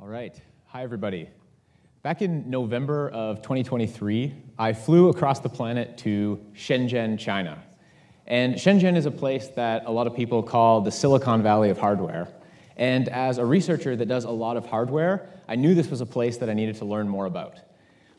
All right. Hi, everybody. Back in November of 2023, I flew across the planet to Shenzhen, China. And Shenzhen is a place that a lot of people call the Silicon Valley of hardware. And as a researcher that does a lot of hardware, I knew this was a place that I needed to learn more about.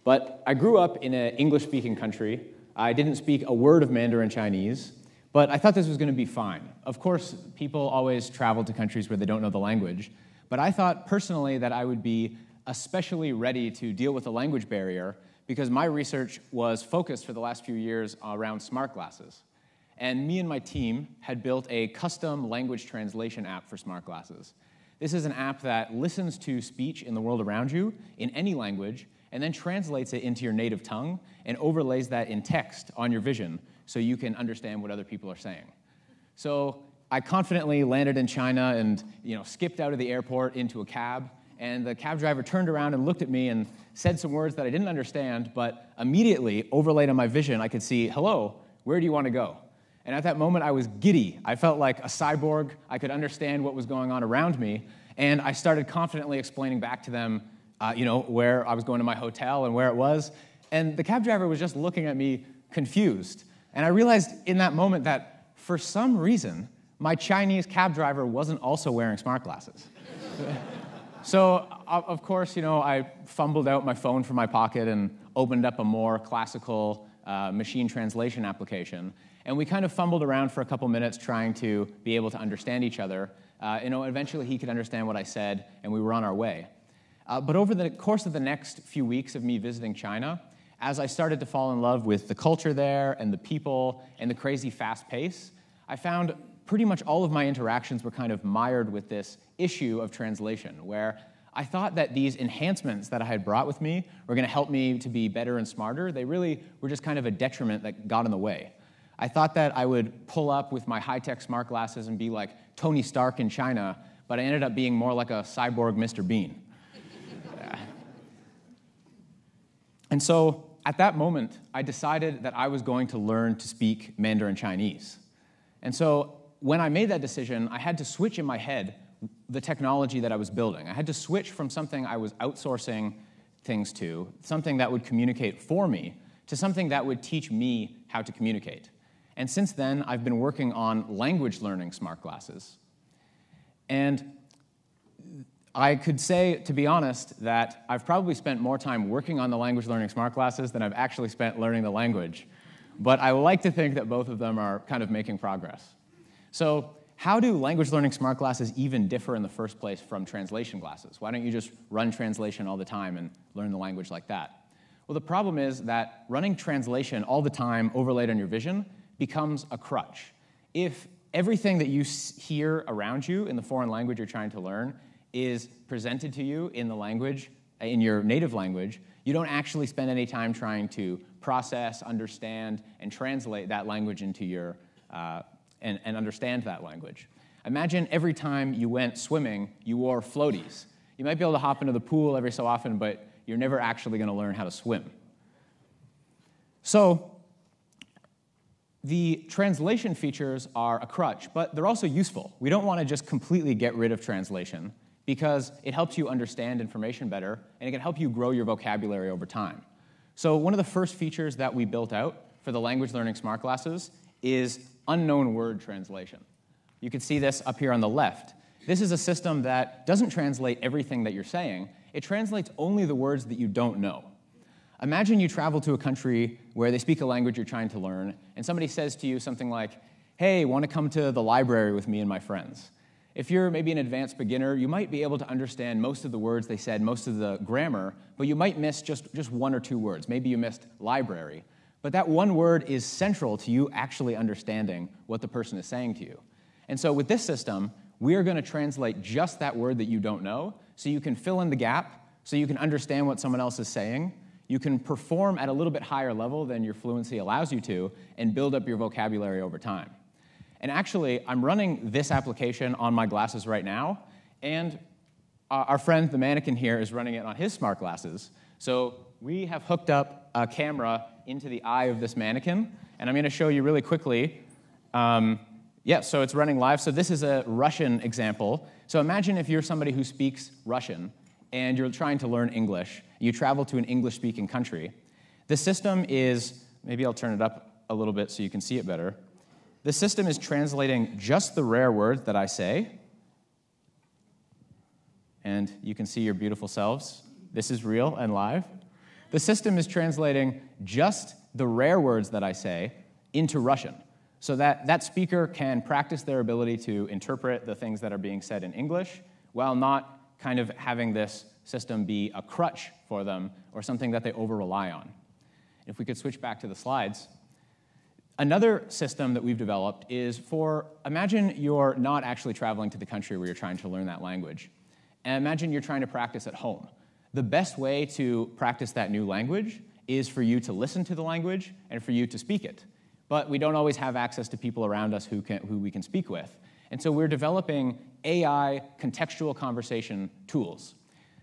But I grew up in an English speaking country. I didn't speak a word of Mandarin Chinese, but I thought this was going to be fine. Of course, people always travel to countries where they don't know the language, but I thought personally that I would be especially ready to deal with the language barrier because my research was focused for the last few years around smart glasses. And me and my team had built a custom language translation app for smart glasses. This is an app that listens to speech in the world around you in any language and then translates it into your native tongue and overlays that in text on your vision so you can understand what other people are saying. So I confidently landed in China and you know, skipped out of the airport into a cab. And the cab driver turned around and looked at me and said some words that I didn't understand, but immediately overlaid on my vision, I could see, hello, where do you want to go? And at that moment, I was giddy. I felt like a cyborg. I could understand what was going on around me. And I started confidently explaining back to them, uh, you know, where I was going to my hotel and where it was. And the cab driver was just looking at me confused. And I realized in that moment that for some reason, my Chinese cab driver wasn't also wearing smart glasses. so, of course, you know, I fumbled out my phone from my pocket and opened up a more classical uh, machine translation application. And we kind of fumbled around for a couple minutes trying to be able to understand each other. Uh, you know, eventually he could understand what I said, and we were on our way. Uh, but over the course of the next few weeks of me visiting China, as I started to fall in love with the culture there and the people and the crazy fast pace, I found pretty much all of my interactions were kind of mired with this issue of translation, where I thought that these enhancements that I had brought with me were going to help me to be better and smarter. They really were just kind of a detriment that got in the way. I thought that I would pull up with my high tech smart glasses and be like Tony Stark in China, but I ended up being more like a cyborg Mr. Bean. and so at that moment, I decided that I was going to learn to speak Mandarin Chinese. And so when I made that decision, I had to switch in my head the technology that I was building. I had to switch from something I was outsourcing things to, something that would communicate for me, to something that would teach me how to communicate. And since then, I've been working on language learning smart glasses. And I could say, to be honest, that I've probably spent more time working on the language learning smart glasses than I've actually spent learning the language. But I like to think that both of them are kind of making progress. So, how do language learning smart glasses even differ in the first place from translation glasses? Why don't you just run translation all the time and learn the language like that? Well, the problem is that running translation all the time overlaid on your vision becomes a crutch. If everything that you hear around you in the foreign language you're trying to learn is presented to you in the language, in your native language, you don't actually spend any time trying to process, understand, and translate that language into your uh, and, and understand that language. Imagine every time you went swimming, you wore floaties. You might be able to hop into the pool every so often, but you're never actually going to learn how to swim. So, the translation features are a crutch, but they're also useful. We don't want to just completely get rid of translation because it helps you understand information better and it can help you grow your vocabulary over time. So, one of the first features that we built out for the language learning smart glasses is unknown word translation. You can see this up here on the left. This is a system that doesn't translate everything that you're saying, it translates only the words that you don't know. Imagine you travel to a country where they speak a language you're trying to learn, and somebody says to you something like, Hey, want to come to the library with me and my friends? If you're maybe an advanced beginner, you might be able to understand most of the words they said, most of the grammar, but you might miss just, just one or two words. Maybe you missed library. But that one word is central to you actually understanding what the person is saying to you. And so with this system, we are going to translate just that word that you don't know so you can fill in the gap, so you can understand what someone else is saying. You can perform at a little bit higher level than your fluency allows you to and build up your vocabulary over time. And actually, I'm running this application on my glasses right now, and our friend, the mannequin here, is running it on his smart glasses. So we have hooked up a camera into the eye of this mannequin. And I'm going to show you really quickly. Um, yeah, so it's running live. So this is a Russian example. So imagine if you're somebody who speaks Russian and you're trying to learn English, you travel to an English speaking country, the system is, maybe I'll turn it up a little bit so you can see it better. The system is translating just the rare words that I say. And you can see your beautiful selves. This is real and live. The system is translating just the rare words that I say into Russian so that that speaker can practice their ability to interpret the things that are being said in English while not kind of having this system be a crutch for them or something that they over rely on. If we could switch back to the slides. Another system that we've developed is for imagine you're not actually traveling to the country where you're trying to learn that language. And imagine you're trying to practice at home. The best way to practice that new language is for you to listen to the language and for you to speak it. But we don't always have access to people around us who, can, who we can speak with. And so we're developing AI contextual conversation tools.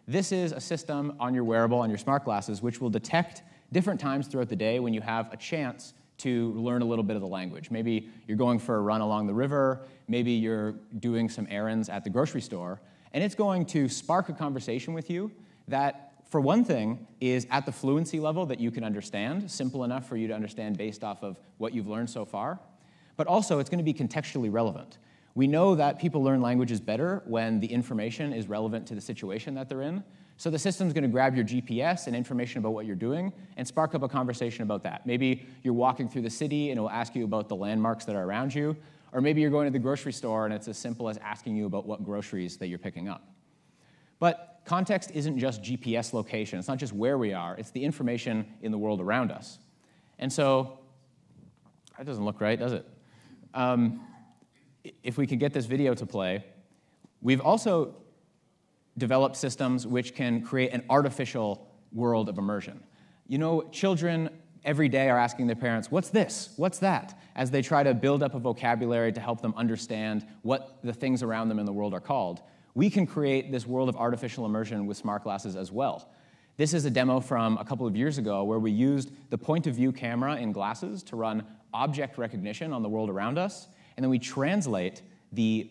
This is a system on your wearable, on your smart glasses, which will detect different times throughout the day when you have a chance to learn a little bit of the language. Maybe you're going for a run along the river, maybe you're doing some errands at the grocery store, and it's going to spark a conversation with you that for one thing, is at the fluency level that you can understand, simple enough for you to understand based off of what you've learned so far. But also, it's going to be contextually relevant. We know that people learn languages better when the information is relevant to the situation that they're in. So the system's going to grab your GPS and information about what you're doing and spark up a conversation about that. Maybe you're walking through the city and it will ask you about the landmarks that are around you. Or maybe you're going to the grocery store and it's as simple as asking you about what groceries that you're picking up. But context isn't just GPS location, it's not just where we are, it's the information in the world around us. And so, that doesn't look right, does it? Um, if we could get this video to play, we've also developed systems which can create an artificial world of immersion. You know, children every day are asking their parents, What's this? What's that? as they try to build up a vocabulary to help them understand what the things around them in the world are called we can create this world of artificial immersion with smart glasses as well. This is a demo from a couple of years ago where we used the point of view camera in glasses to run object recognition on the world around us, and then we translate the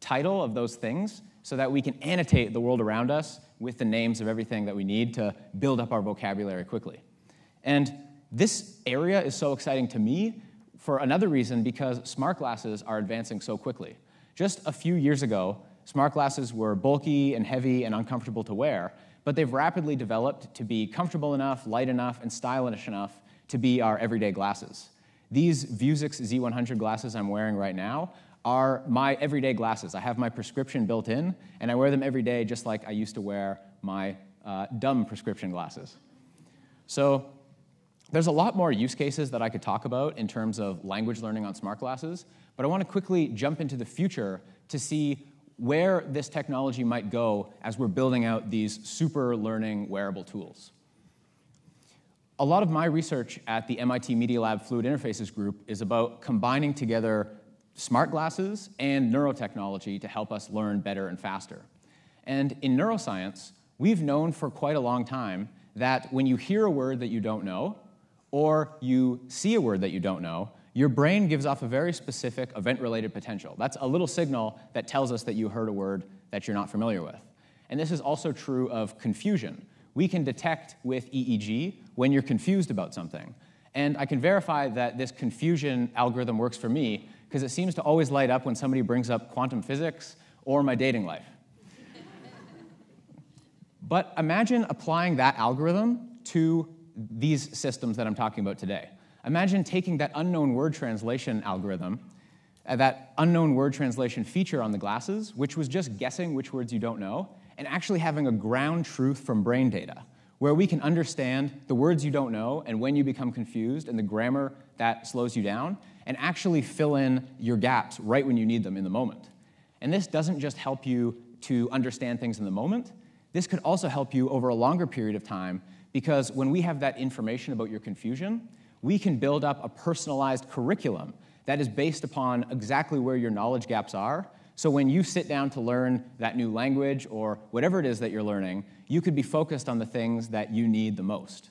title of those things so that we can annotate the world around us with the names of everything that we need to build up our vocabulary quickly. And this area is so exciting to me for another reason because smart glasses are advancing so quickly. Just a few years ago, Smart glasses were bulky and heavy and uncomfortable to wear, but they've rapidly developed to be comfortable enough, light enough, and stylish enough to be our everyday glasses. These Vuzix Z100 glasses I'm wearing right now are my everyday glasses. I have my prescription built in, and I wear them every day just like I used to wear my uh, dumb prescription glasses. So there's a lot more use cases that I could talk about in terms of language learning on smart glasses, but I want to quickly jump into the future to see where this technology might go as we're building out these super learning wearable tools. A lot of my research at the MIT Media Lab Fluid Interfaces group is about combining together smart glasses and neurotechnology to help us learn better and faster. And in neuroscience, we've known for quite a long time that when you hear a word that you don't know, or you see a word that you don't know, your brain gives off a very specific event related potential. That's a little signal that tells us that you heard a word that you're not familiar with. And this is also true of confusion. We can detect with EEG when you're confused about something. And I can verify that this confusion algorithm works for me because it seems to always light up when somebody brings up quantum physics or my dating life. but imagine applying that algorithm to these systems that I'm talking about today. Imagine taking that unknown word translation algorithm, uh, that unknown word translation feature on the glasses, which was just guessing which words you don't know, and actually having a ground truth from brain data, where we can understand the words you don't know and when you become confused and the grammar that slows you down, and actually fill in your gaps right when you need them in the moment. And this doesn't just help you to understand things in the moment, this could also help you over a longer period of time because when we have that information about your confusion, we can build up a personalized curriculum that is based upon exactly where your knowledge gaps are. So when you sit down to learn that new language or whatever it is that you're learning, you could be focused on the things that you need the most.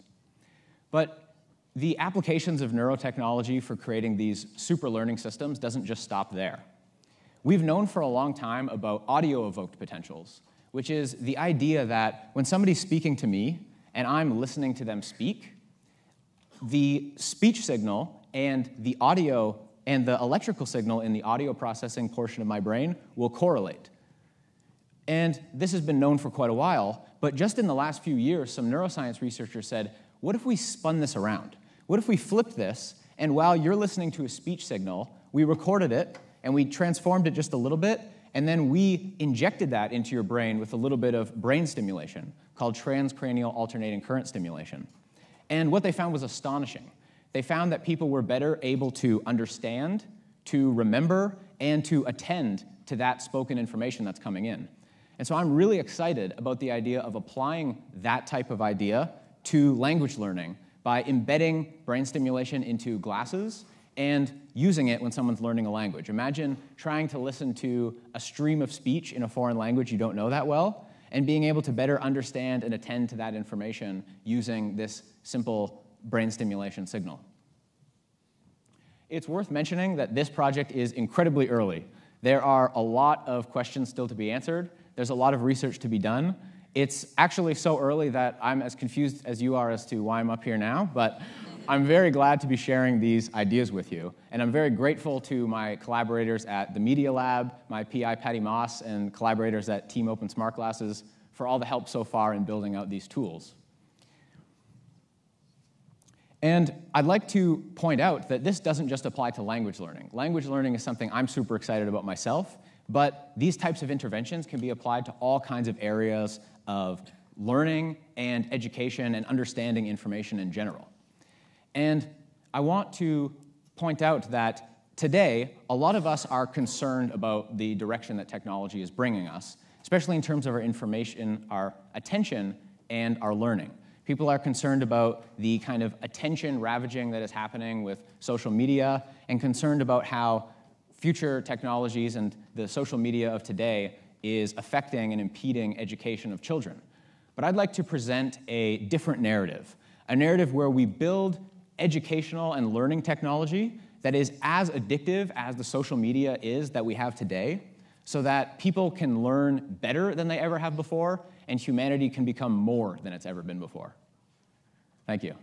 But the applications of neurotechnology for creating these super learning systems doesn't just stop there. We've known for a long time about audio evoked potentials, which is the idea that when somebody's speaking to me and I'm listening to them speak, the speech signal and the audio and the electrical signal in the audio processing portion of my brain will correlate. And this has been known for quite a while, but just in the last few years, some neuroscience researchers said, what if we spun this around? What if we flipped this, and while you're listening to a speech signal, we recorded it and we transformed it just a little bit, and then we injected that into your brain with a little bit of brain stimulation called transcranial alternating current stimulation. And what they found was astonishing. They found that people were better able to understand, to remember, and to attend to that spoken information that's coming in. And so I'm really excited about the idea of applying that type of idea to language learning by embedding brain stimulation into glasses and using it when someone's learning a language. Imagine trying to listen to a stream of speech in a foreign language you don't know that well, and being able to better understand and attend to that information using this simple brain stimulation signal. It's worth mentioning that this project is incredibly early. There are a lot of questions still to be answered. There's a lot of research to be done. It's actually so early that I'm as confused as you are as to why I'm up here now, but I'm very glad to be sharing these ideas with you. And I'm very grateful to my collaborators at the Media Lab, my PI Pattie Maes, and collaborators at Team Open Smart Glasses for all the help so far in building out these tools. And I'd like to point out that this doesn't just apply to language learning. Language learning is something I'm super excited about myself, but these types of interventions can be applied to all kinds of areas of learning and education and understanding information in general. And I want to point out that today, a lot of us are concerned about the direction that technology is bringing us, especially in terms of our information, our attention, and our learning. People are concerned about the kind of attention ravaging that is happening with social media and concerned about how future technologies and the social media of today is affecting and impeding education of children. But I'd like to present a different narrative, a narrative where we build educational and learning technology that is as addictive as the social media is that we have today, so that people can learn better than they ever have before, and humanity can become more than it's ever been before. Thank you.